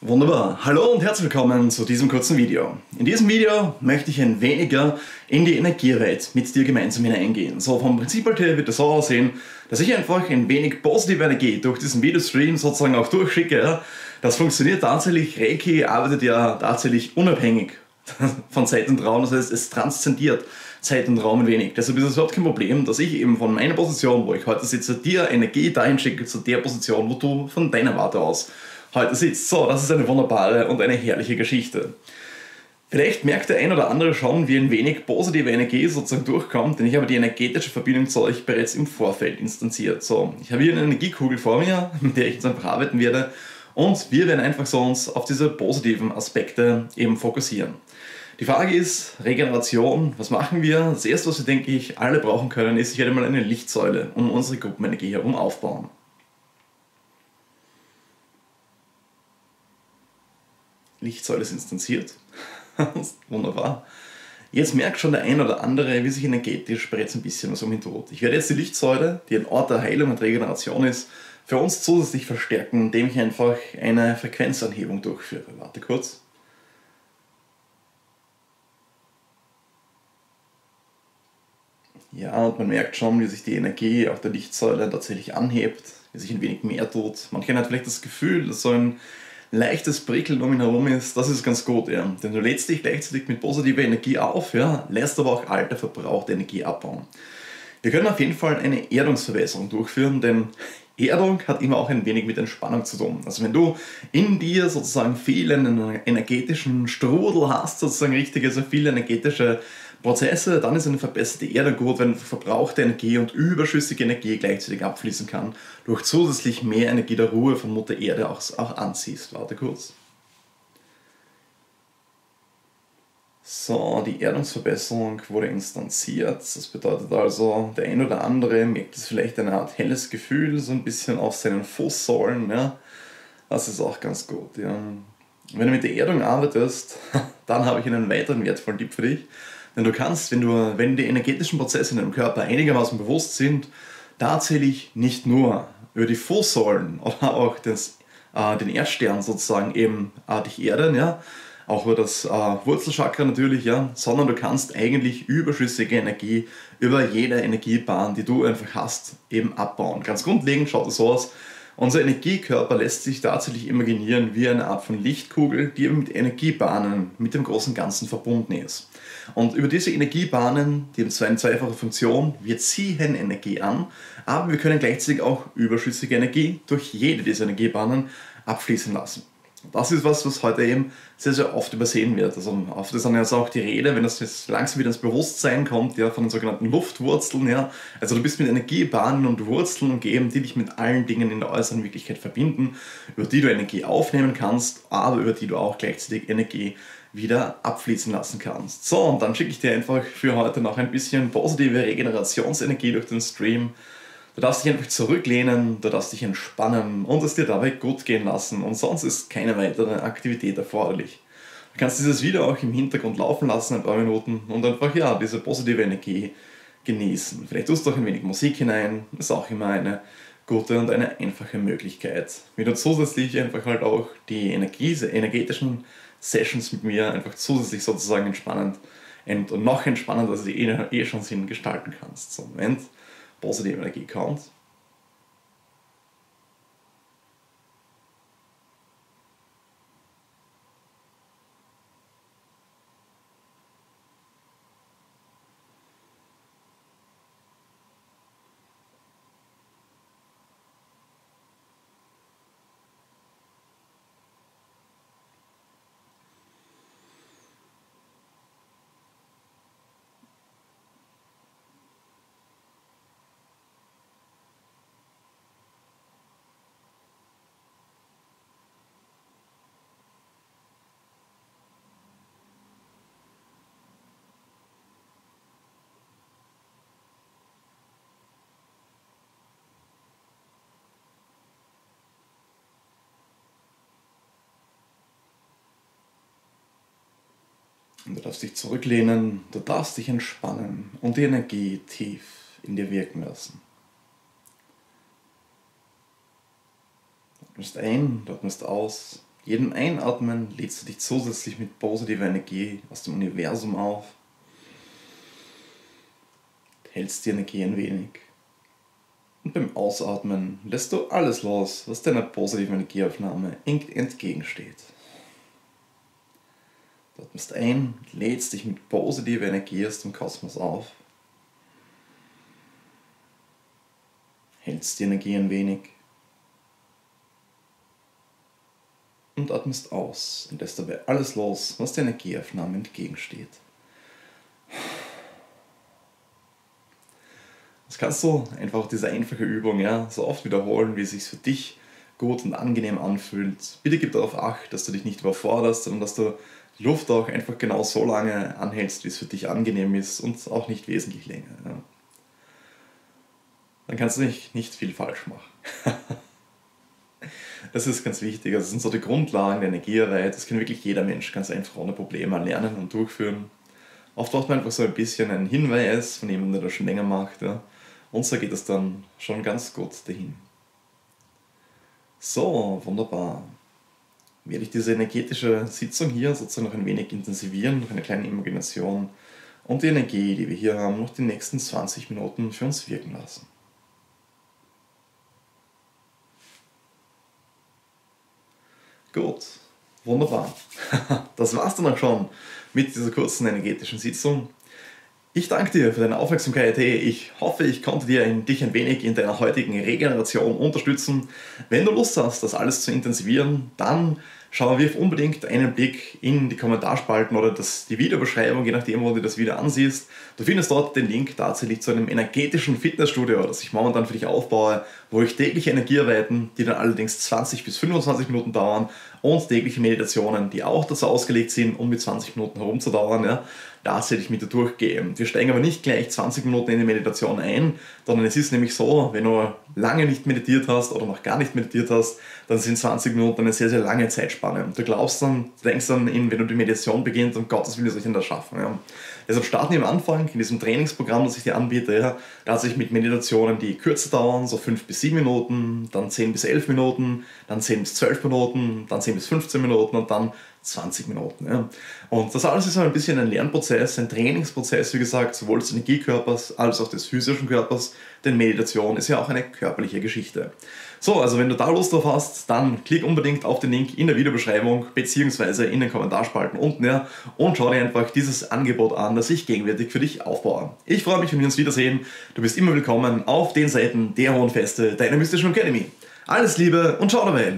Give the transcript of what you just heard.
Wunderbar. Hallo und herzlich willkommen zu diesem kurzen Video. In diesem Video möchte ich ein weniger in die Energiewelt mit dir gemeinsam hineingehen. So vom Prinzip her wird es so aussehen, dass ich einfach ein wenig positive Energie durch diesen Videostream sozusagen auch durchschicke. Das funktioniert tatsächlich. Reiki arbeitet ja tatsächlich unabhängig von Zeit und Raum. Das heißt, es transzendiert Zeit und Raum ein wenig. Deshalb ist es überhaupt kein Problem, dass ich eben von meiner Position, wo ich heute sitze, dir Energie dahin schicke zu der Position, wo du von deiner Warte aus heute sitzt. So, das ist eine wunderbare und eine herrliche Geschichte. Vielleicht merkt der ein oder andere schon, wie ein wenig positive Energie sozusagen durchkommt, denn ich habe die energetische Verbindung zu euch bereits im Vorfeld instanziert. So, ich habe hier eine Energiekugel vor mir, mit der ich jetzt einfach arbeiten werde und wir werden einfach so uns auf diese positiven Aspekte eben fokussieren. Die Frage ist, Regeneration, was machen wir? Das erste, was wir, denke ich, alle brauchen können, ist, ich werde mal eine Lichtsäule um unsere Gruppenenergie herum aufbauen. Lichtsäule ist instanziert. Wunderbar. Jetzt merkt schon der ein oder andere, wie sich energetisch bereits ein bisschen was um ihn tut. Ich werde jetzt die Lichtsäule, die ein Ort der Heilung und Regeneration ist, für uns zusätzlich verstärken, indem ich einfach eine Frequenzanhebung durchführe. Warte kurz. Ja, und man merkt schon, wie sich die Energie auch der Lichtsäule tatsächlich anhebt, wie sich ein wenig mehr tut. Manche hat vielleicht das Gefühl, dass so ein leichtes Prickeln um ihn herum ist, das ist ganz gut, ja. Denn du lädst dich gleichzeitig mit positiver Energie auf, ja, lässt aber auch alte verbrauchte Energie abbauen. Wir können auf jeden Fall eine Erdungsverbesserung durchführen, denn Erdung hat immer auch ein wenig mit Entspannung zu tun. Also wenn du in dir sozusagen viel einen energetischen Strudel hast, sozusagen richtige, also viele energetische Prozesse, dann ist eine verbesserte Erde gut, wenn verbrauchte Energie und überschüssige Energie gleichzeitig abfließen kann, durch zusätzlich mehr Energie der Ruhe von Mutter Erde auch, auch anziehst. Warte kurz. So, die Erdungsverbesserung wurde instanziert. Das bedeutet also, der ein oder andere merkt es vielleicht eine Art helles Gefühl, so ein bisschen auf seinen Fußsohlen. Ja. Das ist auch ganz gut. Ja. Wenn du mit der Erdung arbeitest, dann habe ich einen weiteren wertvollen Tipp für dich. Denn du kannst, wenn, du, wenn die energetischen Prozesse in deinem Körper einigermaßen bewusst sind, tatsächlich nicht nur über die Fußsäulen oder auch das, äh, den Erdstern sozusagen eben äh, dich erden, ja, auch über das äh, Wurzelchakra natürlich, ja, sondern du kannst eigentlich überschüssige Energie über jede Energiebahn, die du einfach hast, eben abbauen. Ganz grundlegend schaut es so aus, unser Energiekörper lässt sich tatsächlich imaginieren wie eine Art von Lichtkugel, die eben mit Energiebahnen, mit dem großen Ganzen verbunden ist. Und über diese Energiebahnen, die haben eine zweifache Funktion, wir ziehen Energie an, aber wir können gleichzeitig auch überschüssige Energie durch jede dieser Energiebahnen abfließen lassen. Das ist was, was heute eben sehr, sehr oft übersehen wird. Also oft ist dann jetzt auch die Rede, wenn das jetzt langsam wieder ins Bewusstsein kommt, ja, von den sogenannten Luftwurzeln. Ja. Also du bist mit Energiebahnen und Wurzeln umgeben, die dich mit allen Dingen in der äußeren Wirklichkeit verbinden, über die du Energie aufnehmen kannst, aber über die du auch gleichzeitig Energie wieder abfließen lassen kannst. So, und dann schicke ich dir einfach für heute noch ein bisschen positive Regenerationsenergie durch den Stream. Du darfst dich einfach zurücklehnen, du darfst dich entspannen und es dir dabei gut gehen lassen und sonst ist keine weitere Aktivität erforderlich. Du kannst dieses Video auch im Hintergrund laufen lassen, ein paar Minuten und einfach ja, diese positive Energie genießen. Vielleicht tust du auch ein wenig Musik hinein, ist auch immer eine gute und eine einfache Möglichkeit. Wie du zusätzlich einfach halt auch die Energie, energetischen Sessions mit mir einfach zusätzlich sozusagen entspannend und noch entspannender, als sie eh, eh schon sind, gestalten kannst. So, Moment positive Energie kommt. Und du darfst dich zurücklehnen, du darfst dich entspannen und die Energie tief in dir wirken lassen. Du atmest ein, du atmest aus, jedem Einatmen lädst du dich zusätzlich mit positiver Energie aus dem Universum auf. Hältst die Energie ein wenig. Und beim Ausatmen lässt du alles los, was deiner positiven Energieaufnahme entgegensteht. Du atmest ein, lädst dich mit positiver Energie aus dem Kosmos auf. Hältst die Energie ein wenig. Und atmest aus und lässt dabei alles los, was der Energieaufnahme entgegensteht. Das kannst du einfach diese einfache Übung ja, so oft wiederholen, wie es sich für dich gut und angenehm anfühlt. Bitte gib darauf Acht, dass du dich nicht überforderst, sondern dass du die Luft auch einfach genau so lange anhältst, wie es für dich angenehm ist und auch nicht wesentlich länger. Ja. Dann kannst du nicht, nicht viel falsch machen. das ist ganz wichtig. Also das sind so die Grundlagen der Energiearbeit. Das kann wirklich jeder Mensch ganz einfach ohne Probleme lernen und durchführen. Oft braucht man einfach so ein bisschen einen Hinweis von jemandem, der das schon länger macht. Ja. Und so geht es dann schon ganz gut dahin. So, wunderbar. Werde ich diese energetische Sitzung hier sozusagen noch ein wenig intensivieren, noch eine kleine Imagination und die Energie, die wir hier haben, noch die nächsten 20 Minuten für uns wirken lassen. Gut, wunderbar. Das war's dann auch schon mit dieser kurzen energetischen Sitzung. Ich danke dir für deine Aufmerksamkeit. Hey, ich hoffe, ich konnte dir in, dich ein wenig in deiner heutigen Regeneration unterstützen. Wenn du Lust hast, das alles zu intensivieren, dann schau wirf unbedingt einen Blick in die Kommentarspalten oder das, die Videobeschreibung, je nachdem, wo du das Video ansiehst. Du findest dort den Link tatsächlich zu einem energetischen Fitnessstudio, das ich momentan für dich aufbaue, wo ich tägliche Energiearbeiten, die dann allerdings 20 bis 25 Minuten dauern, und tägliche Meditationen, die auch dazu ausgelegt sind, um mit 20 Minuten herumzudauern, ja, das werde ich mit dir durchgehen. Wir steigen aber nicht gleich 20 Minuten in die Meditation ein, sondern es ist nämlich so, wenn du lange nicht meditiert hast oder noch gar nicht meditiert hast, dann sind 20 Minuten eine sehr, sehr lange Zeitspanne. Und du glaubst dann, denkst dann, wenn du die Meditation beginnst, um Gottes Willen soll ich das schaffen. Ja. Deshalb starten wir am Anfang in diesem Trainingsprogramm, das ich dir anbiete, ja, tatsächlich mit Meditationen, die kürzer dauern, so 5 bis 7 Minuten, dann 10 bis 11 Minuten, dann 10 bis 12 Minuten, dann 10 bis 15 Minuten und dann 20 Minuten. Ja. Und das alles ist ein bisschen ein Lernprozess, ein Trainingsprozess, wie gesagt, sowohl des Energiekörpers als auch des physischen Körpers, denn Meditation ist ja auch eine körperliche Geschichte. So, also wenn du da Lust drauf hast, dann klick unbedingt auf den Link in der Videobeschreibung beziehungsweise in den Kommentarspalten unten ja, und schau dir einfach dieses Angebot an, das ich gegenwärtig für dich aufbaue. Ich freue mich, wenn wir uns wiedersehen. Du bist immer willkommen auf den Seiten der Hohen Feste deiner Mystischen Academy. Alles Liebe und ciao dabei!